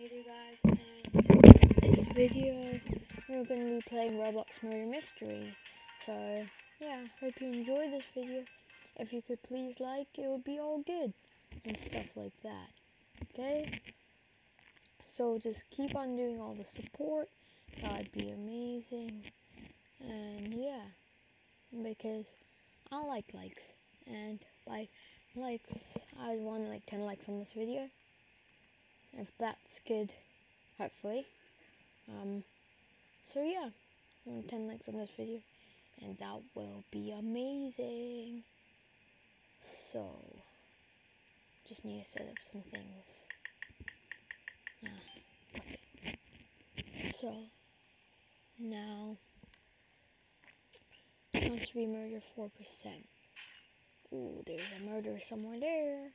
Hey guys, and in this video we're going to be playing Roblox Murder Mystery. So yeah, hope you enjoy this video. If you could please like, it would be all good and stuff like that. Okay? So just keep on doing all the support. That would be amazing. And yeah, because I like likes. And by likes, I want like 10 likes on this video if that's good, hopefully. Um, so yeah, 10 likes on this video, and that will be amazing. So, just need to set up some things. Ah. So, now, wants to be murder 4%. Ooh, there's a murder somewhere there.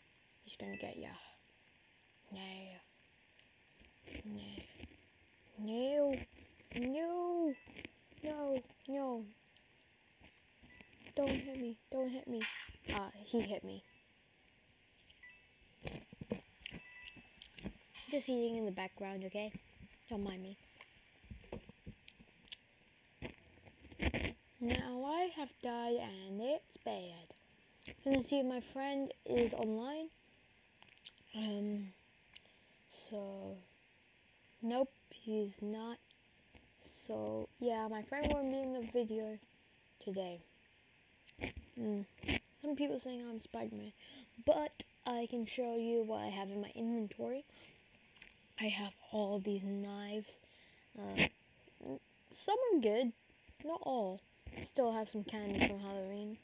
He's gonna get ya. No. No. No. No. No. Don't hit me. Don't hit me. Ah, uh, he hit me. Just eating in the background, okay? Don't mind me. Now I have died and it's bad. You can see my friend is online. Um, so Nope, he's not. So, yeah, my friend won't be in the video today. Mm. Some people saying I'm Spider-Man, but I can show you what I have in my inventory. I have all these knives. Uh, some are good, not all. Still have some candy from Halloween.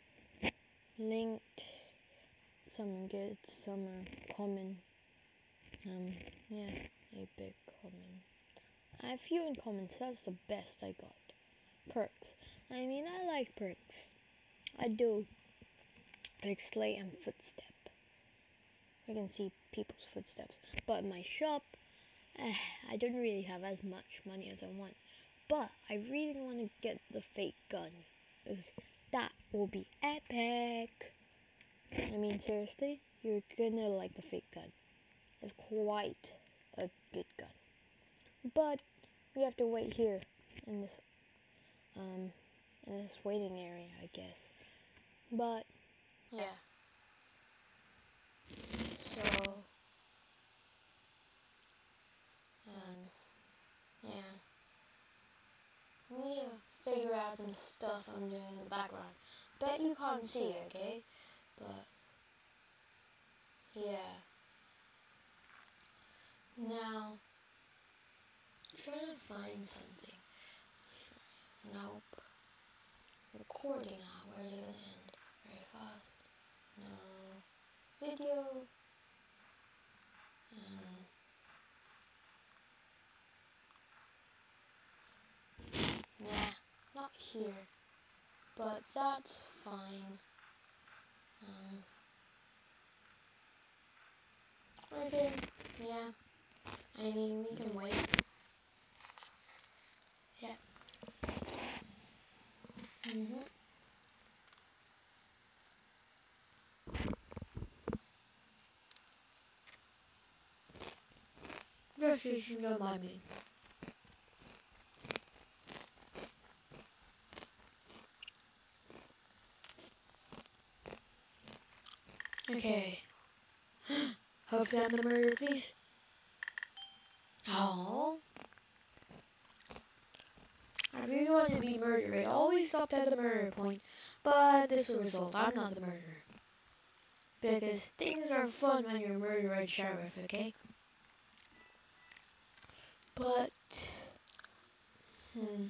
Linked. Some are good, some are common. Um, yeah a big common. I have few in that's the best I got. Perks. I mean, I like perks. I do. Like sleigh and Footstep. I can see people's footsteps. But my shop, eh, I don't really have as much money as I want. But I really want to get the fake gun. Because that will be epic. I mean, seriously, you're gonna like the fake gun. It's quite a good gun. But we have to wait here in this um in this waiting area, I guess. But yeah. So um yeah. We need to figure out some stuff I'm doing in the background. Bet you can't see, okay? But yeah. Now trying to find something. Nope. Recording it gonna end? Very fast. No. Video. Um, nah, not here. But that's fine. Um, okay, yeah. I mean, we can wait. Mm-hmm. Okay. Hopefully I'm the murderer, please. Oh. I really wanted to be murdered. It always stopped at the murder point. But this is the result. I'm not the murderer. Because things are fun when you're murderer and sheriff, okay? But... Hmm.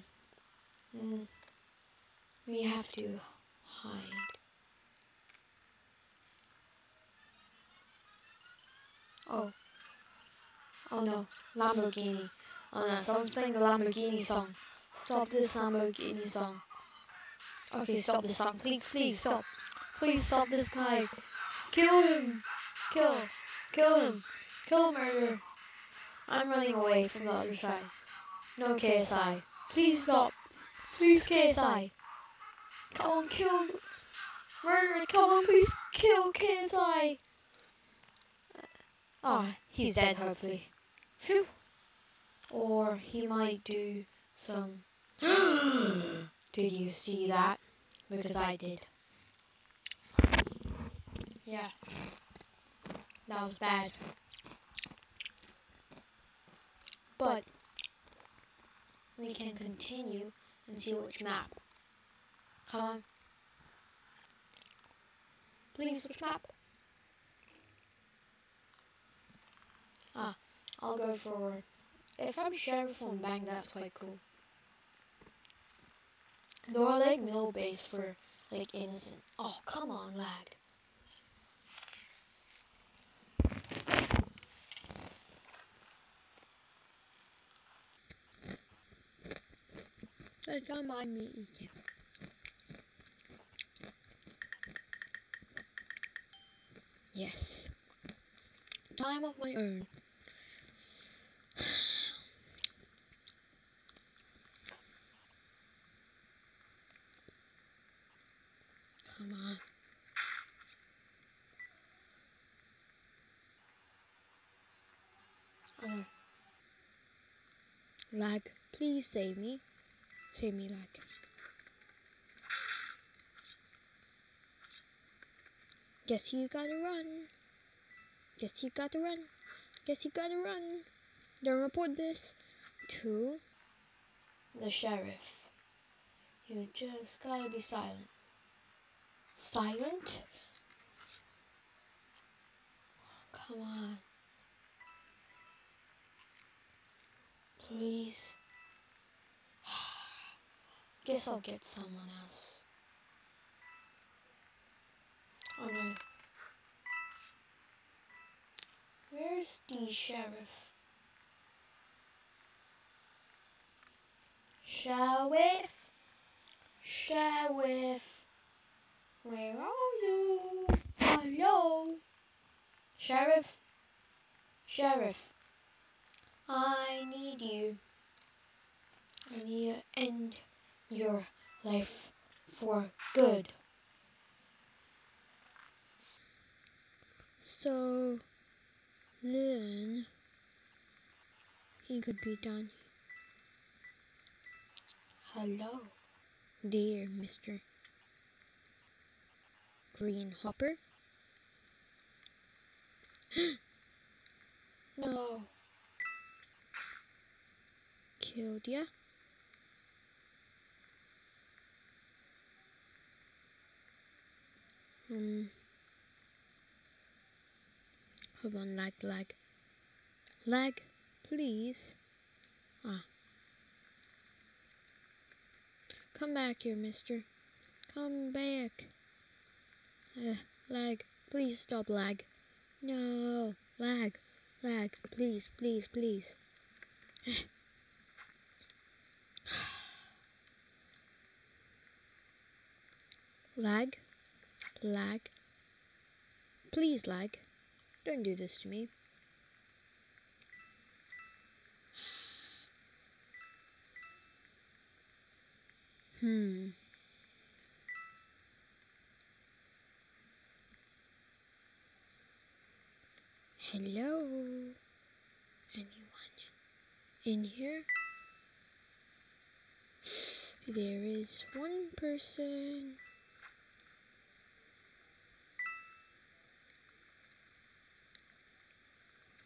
Hmm. We have to hide. Oh. Oh no. Lamborghini. Oh no, someone's playing the Lamborghini song. Stop this Lamborghini song. Okay, stop this song. Please, please, stop. Please stop this guy. Kill him. Kill. Kill him. Kill murder. I'm running away from the other side. No KSI. Please stop. Please KSI. Come on, kill. Murder, come on, please kill KSI. Ah, oh, he's dead, hopefully. Phew, Or he might do some. did you see that? Because I did. Yeah. That was bad. But we can continue and see which map. Come on. Please, which map? Ah, I'll go for... If I'm Sheriff on Bang, that's quite cool. Though I like Mill Base for, like, innocent. Oh, come on, lag. Don't mind me eating. Yes. Time of my own. Come on. Oh. Lag, please save me. Save me, like Guess you gotta run. Guess you gotta run. Guess you gotta run. Don't report this to the sheriff. You just gotta be silent. Silent? Come on. Please. I guess I'll get someone else. Oh no. Where's the sheriff? Sheriff? Sheriff? Where are you? Hello? Sheriff? Sheriff? I need you. I need to end your life for good. So then he could be done. Hello, dear Mr. Green Hopper. no. Killed ya? Um. Hold on, lag, lag. Lag, please. Ah. Come back here, mister. Come back. Uh, lag, please stop lag. No, lag, lag, please, please, please. lag, lag, please lag. Don't do this to me. Hmm. Hello? Anyone in here? There is one person.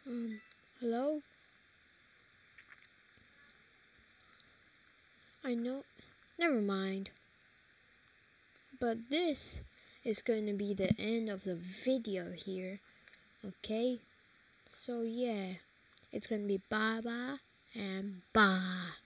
Um, hello? I know. Never mind. But this is going to be the end of the video here. Okay? So yeah, it's going to be bye bye and bye.